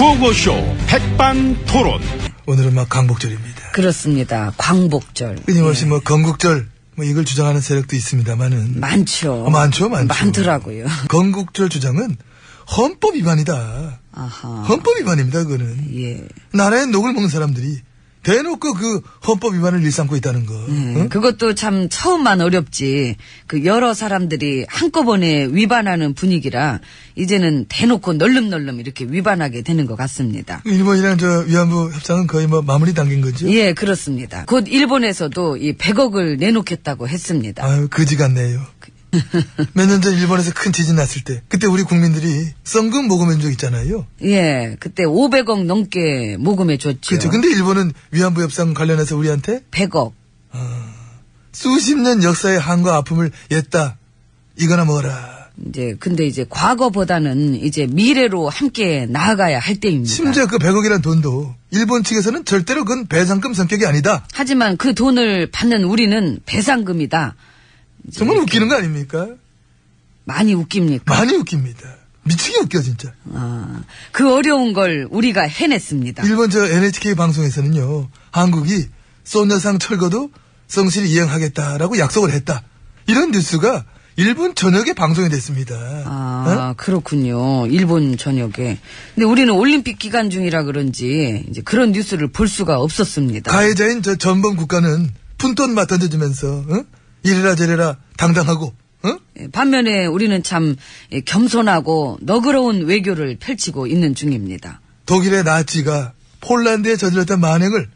구호쇼 백반토론. 오늘은 막 강복절입니다. 그렇습니다. 광복절. 끊임없이 뭐 건국절 뭐 이걸 주장하는 세력도 있습니다만은 많죠. 어, 많죠, 많죠. 많더라고요. 건국절 주장은 헌법 위반이다. 아하. 헌법 위반입니다. 그거는 예. 나라의 녹을 먹는 사람들이 대놓고 그 헌법 위반을 일삼고 있다는 거. 음, 응? 그것도 참 처음만 어렵지. 그 여러 사람들이 한꺼번에 위반하는 분위기라 이제는 대놓고 널름널름 이렇게 위반하게 되는 것 같습니다. 일본이랑 저 위안부 협상은 거의 뭐 마무리 단계인 거죠. 예, 그렇습니다. 곧 일본에서도 이 100억을 내놓겠다고 했습니다. 아유 거지 같네요. 몇 년 전 일본에서 큰 지진 났을 때 그때 우리 국민들이 썬금 모금한 적 있잖아요. 예, 그때 500억 넘게 모금해 줬죠. 그렇죠. 근데 일본은 위안부 협상 관련해서 우리한테 100억. 수십 년 역사의 한과 아픔을 였다. 이거나 먹어라. 이제 근데 이제 과거보다는 이제 미래로 함께 나아가야 할 때입니다. 심지어 그 100억이란 돈도 일본 측에서는 절대로 그건 배상금 성격이 아니다. 하지만 그 돈을 받는 우리는 배상금이다. 정말 웃기는 거 아닙니까? 많이 웃깁니까? 많이 웃깁니다. 미치게 웃겨 진짜. 아, 그 어려운 걸 우리가 해냈습니다. 일본 저 NHK 방송에서는요. 한국이 소녀상 철거도 성실히 이행하겠다라고 약속을 했다. 이런 뉴스가 일본 전역에 방송이 됐습니다. 아, 그렇군요. 일본 전역에. 근데 우리는 올림픽 기간 중이라 그런지 이제 그런 뉴스를 볼 수가 없었습니다. 가해자인 저 전범 국가는 푼돈 맛 던져주면서 어? 이래라 저래라 당당하고 어? 예, 반면에 우리는 참 예, 겸손하고 너그러운 외교를 펼치고 있는 중입니다. 독일의 나치가 폴란드에 저질렀던 만행을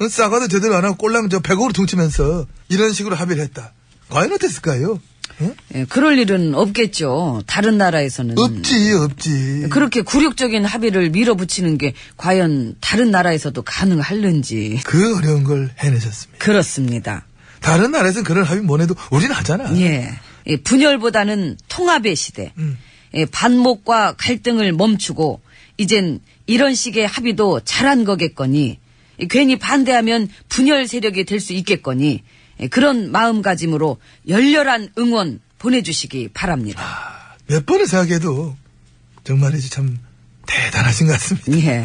어? 싸가도 제대로 안 하고 꼴랑 저 100억으로 퉁치면서 이런 식으로 합의를 했다. 과연 어땠을까요? 어? 예, 그럴 일은 없겠죠. 다른 나라에서는. 없지 없지. 그렇게 굴욕적인 합의를 밀어붙이는 게 과연 다른 나라에서도 가능할는지. 그 어려운 걸 해내셨습니다. 그렇습니다. 다른 나라에서는 그런 합의 못 해도 우리는 하잖아. 예. 예, 분열보다는 통합의 시대. 음. 예, 반목과 갈등을 멈추고 이젠 이런 식의 합의도 잘한 거겠거니 예, 괜히 반대하면 분열 세력이 될 수 있겠거니 예, 그런 마음가짐으로 열렬한 응원 보내주시기 바랍니다. 몇 번을 생각해도 정말이지 참 대단하신 것 같습니다. 예.